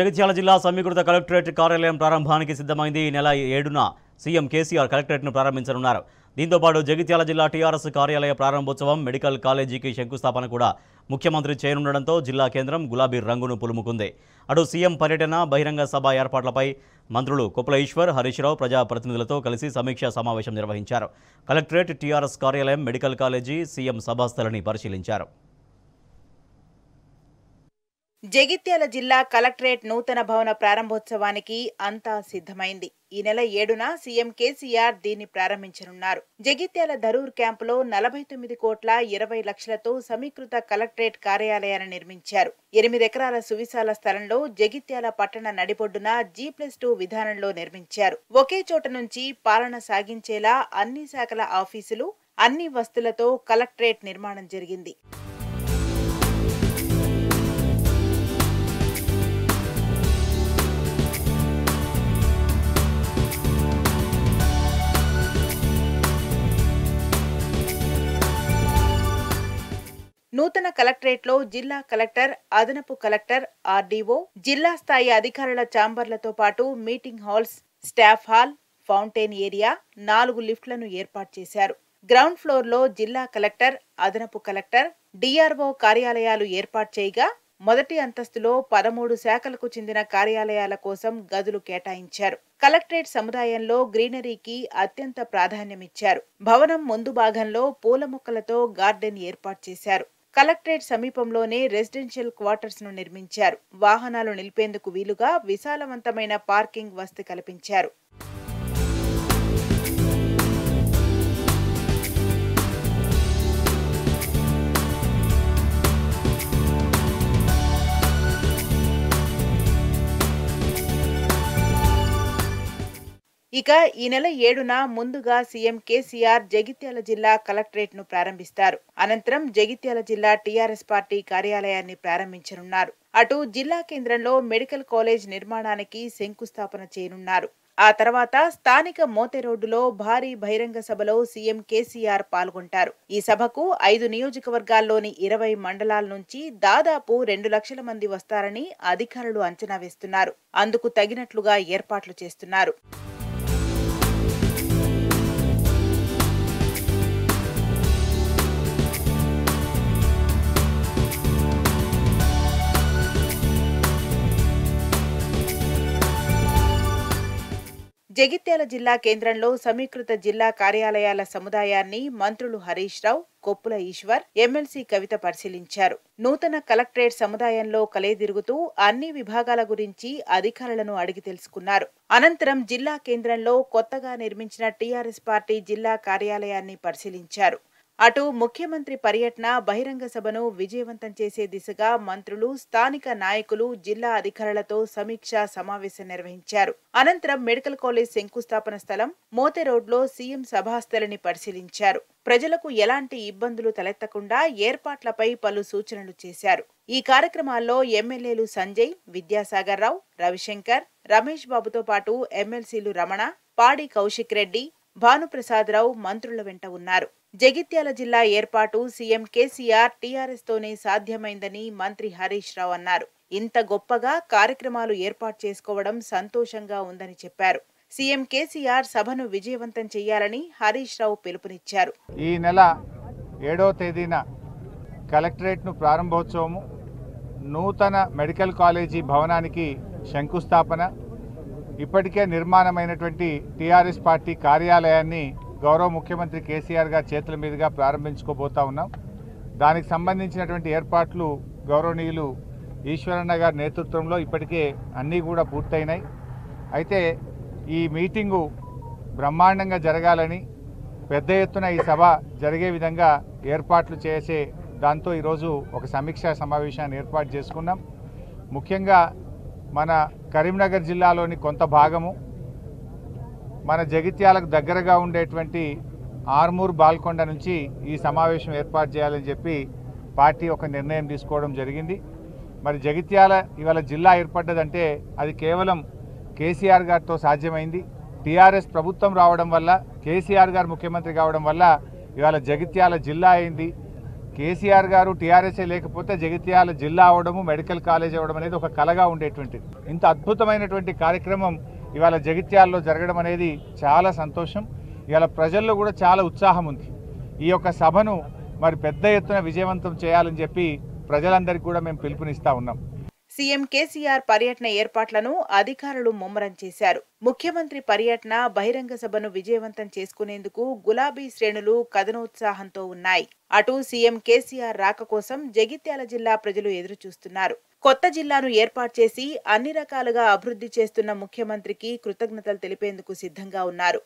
జగిత్యాల జిల్లా సమీకృత కలెక్టరేట్ కార్యాలయం ప్రారంభానికి సిద్ధమైంది. ఈ నెల ఏడున సీఎం కేసీఆర్ కలెక్టరేట్ను ప్రారంభించనున్నారు. దీంతోపాటు జగిత్యాల జిల్లా టీఆర్ఎస్ కార్యాలయ ప్రారంభోత్సవం మెడికల్ కాలేజీకి శంకుస్థాపన కూడా ముఖ్యమంత్రి చేయనుండడంతో జిల్లా కేంద్రం గులాబీ రంగును పులుముకుంది. అటు సీఎం పర్యటన బహిరంగ సభ ఏర్పాట్లపై మంత్రులు కొప్పుల ఈశ్వర్ హరీష్ రావు ప్రజాప్రతినిధులతో కలిసి సమీక్షా సమావేశం నిర్వహించారు. కలెక్టరేట్ టీఆర్ఎస్ కార్యాలయం మెడికల్ కాలేజీ సీఎం సభాస్థలిని పరిశీలించారు. జగిత్యాల జిల్లా కలెక్టరేట్ నూతన భవన ప్రారంభోత్సవానికి అంతా సిద్ధమైంది. ఈ నెల ఏడున సీఎం కేసీఆర్ దీన్ని ప్రారంభించనున్నారు. జగిత్యాల ధరూర్ క్యాంపులో నలభై తొమ్మిది కోట్ల ఇరవై లక్షలతో సమీకృత కలెక్టరేట్ కార్యాలయాన్ని నిర్మించారు. ఎనిమిది ఎకరాల సువిశాల స్థలంలో జగిత్యాల పట్టణ నడిబొడ్డున జీ ప్లస్ టూ విధానంలో నిర్మించారు. ఒకే చోట నుంచి పాలన సాగించేలా అన్ని శాఖల ఆఫీసులు అన్ని వస్తులతో కలెక్టరేట్ నిర్మాణం జరిగింది. నూతన కలెక్టరేట్లో జిల్లా కలెక్టర్ అదనపు కలెక్టర్ ఆర్డీఓ జిల్లా స్థాయి అధికారుల ఛాంబర్లతో పాటు meeting halls staff hall fountain area నాలుగు లిఫ్ట్లను ఏర్పాటు చేశారు. గ్రౌండ్ ఫ్లోర్లో జిల్లా కలెక్టర్ అదనపు కలెక్టర్ డిఆర్ఓ కార్యాలయాలు ఏర్పాటు చేయగా మొదటి అంతస్తులో పదమూడు శాఖలకు చెందిన కార్యాలయాల కోసం గదులు కేటాయించారు. కలెక్టరేట్ సముదాయంలో గ్రీనరీకి అత్యంత ప్రాధాన్యమిచ్చారు. భవనం ముందు భాగంలో పూల మొక్కలతో గార్డెన్ ఏర్పాటు చేశారు. కలెక్టరేట్ సమీపంలోనే రెసిడెన్షియల్ క్వార్టర్స్ను నిర్మించారు. వాహనాలు నిలిపేందుకు వీలుగా విశాలవంతమైన పార్కింగ్ వసతి కల్పించారు. ఇక ఈ నెల ఏడున ముందుగా సీఎం కేసీఆర్ జగిత్యాల జిల్లా కలెక్టరేట్ను ప్రారంభిస్తారు. అనంతరం జగిత్యాల జిల్లా టీఆర్ఎస్ పార్టీ కార్యాలయాన్ని ప్రారంభించనున్నారు. అటు జిల్లా కేంద్రంలో మెడికల్ కాలేజ్ నిర్మాణానికి శంకుస్థాపన చేయనున్నారు. ఆ తర్వాత స్థానిక మోతె రోడ్డులో భారీ బహిరంగ సభలో సీఎం కేసీఆర్ పాల్గొంటారు. ఈ సభకు ఐదు నియోజకవర్గాల్లోని ఇరవై మండలాల నుంచి దాదాపు రెండు లక్షల మంది వస్తారని అధికారులు అంచనా వేస్తున్నారు. అందుకు తగినట్లుగా ఏర్పాట్లు చేస్తున్నారు. జగిత్యాల జిల్లా కేంద్రంలో సమీకృత జిల్లా కార్యాలయాల సముదాయాన్ని మంత్రులు హరీష్ రావు కొప్పుల ఈశ్వర్ ఎమ్మెల్సీ కవిత పరిశీలించారు. నూతన కలెక్టరేట్ సముదాయంలో కలేదిరుగుతూ అన్ని విభాగాల గురించి అధికారులను అడిగి తెలుసుకున్నారు. అనంతరం జిల్లా కేంద్రంలో కొత్తగా నిర్మించిన టీఆర్ఎస్ పార్టీ జిల్లా కార్యాలయాన్ని పరిశీలించారు. అటు ముఖ్యమంత్రి పర్యటన బహిరంగ సభను విజయవంతం చేసే దిశగా మంత్రులు స్థానిక నాయకులు జిల్లా అధికారులతో సమీక్ష సమావేశం నిర్వహించారు. అనంతరం మెడికల్ కాలేజ్ శంకుస్థాపన స్థలం మోతె రోడ్లో సీఎం సభాస్థలిని పరిశీలించారు. ప్రజలకు ఎలాంటి ఇబ్బందులు తలెత్తకుండా ఏర్పాట్లపై పలు సూచనలు చేశారు. ఈ కార్యక్రమాల్లో ఎమ్మెల్యేలు సంజయ్ విద్యాసాగర్ రావు రవిశంకర్ రమేష్ బాబుతో పాటు ఎమ్మెల్సీలు రమణ పాడి కౌశిక్ రెడ్డి భానుప్రసాదరావు మంత్రుల వెంట ఉన్నారు. జగిత్యాల జిల్లా ఏర్పాటు సీఎం కేసీఆర్ టీఆర్ఎస్ తోనే సాధ్యమైందని మంత్రి హరీష్ రావు అన్నారు. ఇంత గొప్పగా కార్యక్రమాలు ఏర్పాటు చేసుకోవడం సంతోషంగా ఉందని చెప్పారు. సీఎం కేసీఆర్ సభను విజయవంతం చేయాలని హరీష్ రావు పిలుపునిచ్చారు. ఈ నెల ఏడవ తేదీన కలెక్టరేట్ను ప్రారంభోత్సవము నూతన మెడికల్ కాలేజీ భవనానికి శంకుస్థాపన ఇప్పటికే నిర్మాణమైనటువంటి టీఆర్ఎస్ పార్టీ కార్యాలయాన్ని గౌరవ ముఖ్యమంత్రి కేసీఆర్ గారి చేతుల మీదుగా ప్రారంభించుకోబోతా ఉన్నాం. దానికి సంబంధించినటువంటి ఏర్పాట్లు గౌరవనీయులు ఈశ్వరన్న గారి నేతృత్వంలో ఇప్పటికే అన్నీ కూడా పూర్తయినాయి. అయితే ఈ మీటింగు బ్రహ్మాండంగా జరగాలని పెద్ద ఎత్తున ఈ సభ జరిగే విధంగా ఏర్పాట్లు చేసే దాంతో ఈరోజు ఒక సమీక్షా సమావేశాన్ని ఏర్పాటు చేసుకున్నాం. ముఖ్యంగా మన కరీంనగర్ జిల్లాలోని కొంత భాగము మన జగిత్యాలకు దగ్గరగా ఉండేటువంటి ఆర్మూర్ బాల్కొండ నుంచి ఈ సమావేశం ఏర్పాటు చేయాలని చెప్పి పార్టీ ఒక నిర్ణయం తీసుకోవడం జరిగింది. మరి జగిత్యాల ఇవాళ జిల్లా ఏర్పడ్డదంటే అది కేవలం కేసీఆర్ గారితో సాధ్యమైంది. టీఆర్ఎస్ ప్రభుత్వం రావడం వల్ల కేసీఆర్ గారు ముఖ్యమంత్రి కావడం వల్ల ఇవాళ జగిత్యాల జిల్లా అయింది. కేసీఆర్ గారు టీఆర్ఎస్ఏ లేకపోతే జగిత్యాల జిల్లా అవడము మెడికల్ కాలేజ్ అవ్వడం అనేది ఒక కలగా ఉండేటువంటిది. ఇంత అద్భుతమైనటువంటి కార్యక్రమం ఇవాళ జగిత్యాలలో జరగడం అనేది చాలా సంతోషం. ఇవాళ ప్రజల్లో కూడా చాలా ఉత్సాహం ఉంది. ఈ యొక్క సభను మరి పెద్ద ఎత్తున విజయవంతం చేయాలని చెప్పి ప్రజలందరికీ కూడా మేము పిలుపునిస్తూ ఉన్నాం. సీఎం కేసీఆర్ పర్యటన ఏర్పాట్లను అధికారులు ముమ్మరం చేశారు. ముఖ్యమంత్రి పర్యటన బహిరంగ సభను విజయవంతం చేసుకునేందుకు గులాబీ శ్రేణులు కథనోత్సాహంతో ఉన్నాయి. అటు సీఎం కేసీఆర్ రాక కోసం జగిత్యాల జిల్లా ప్రజలు ఎదురుచూస్తున్నారు. కొత్త జిల్లాను ఏర్పాటు చేసి అన్ని రకాలుగా అభివృద్ధి చేస్తున్న ముఖ్యమంత్రికి కృతజ్ఞతలు తెలిపేందుకు సిద్ధంగా ఉన్నారు.